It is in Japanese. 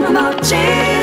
の街